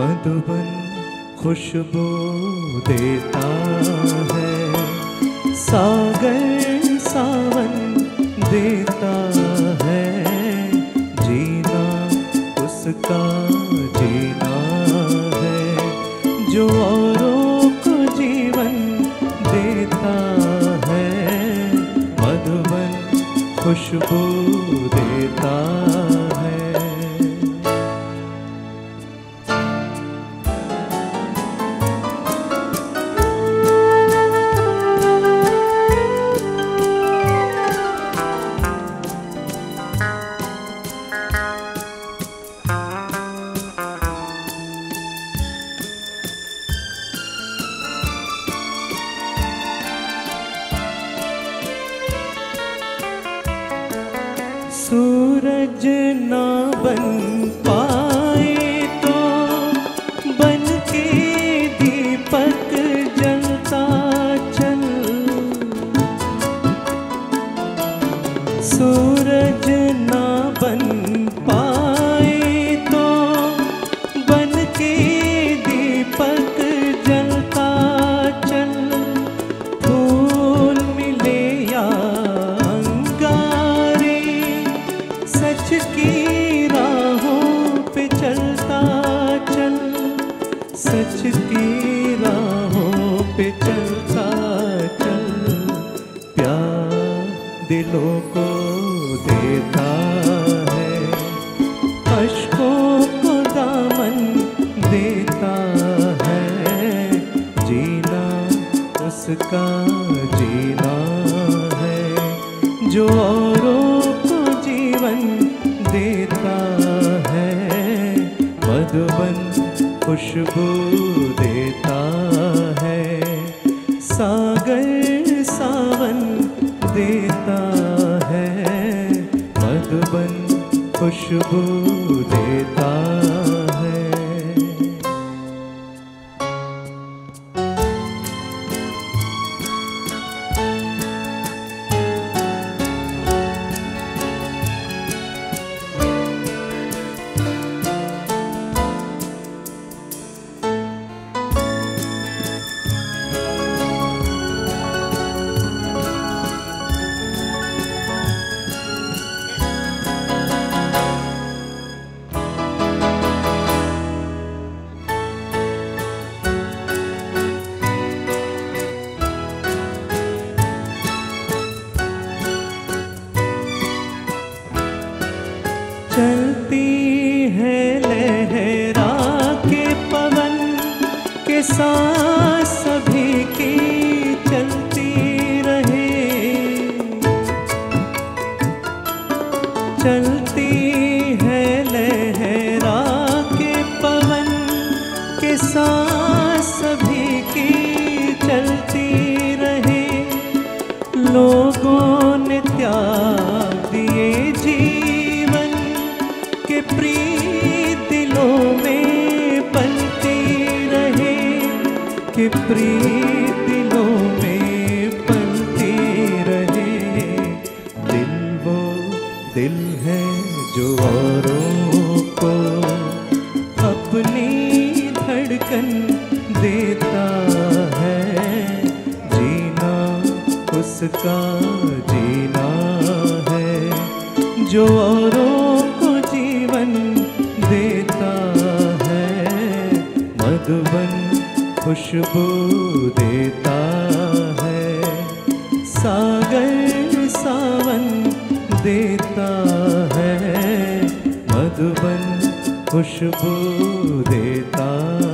मधुबन खुशबू देता है। सागर सावन देता है। जीना उसका जीना है। जो औरों को जीवन देता है। मधुबन खुशबू सूरज ना बन पाए तो बन के दीपक जलता चल। सूरज ना बन सच की राहों पे चलता चल। सच की राहों पे चलता चल। प्यार दिलों को देता है। अशकों को दामन देता है। जीना उसका जीना है। जो खुशबू देता है सागर सावन देता है मधुबन खुशबू देता साथ सभी की चलती रहे। चलती है लहरा के पवन के साथ सभी की चलती रहे। लोगों दिलों में पलती रहे। दिल वो दिल है जो को अपनी देता है। जीना उसका जीना है। जो औरों खुशबू देता है सागर सावन देता है मधुबन खुशबू देता है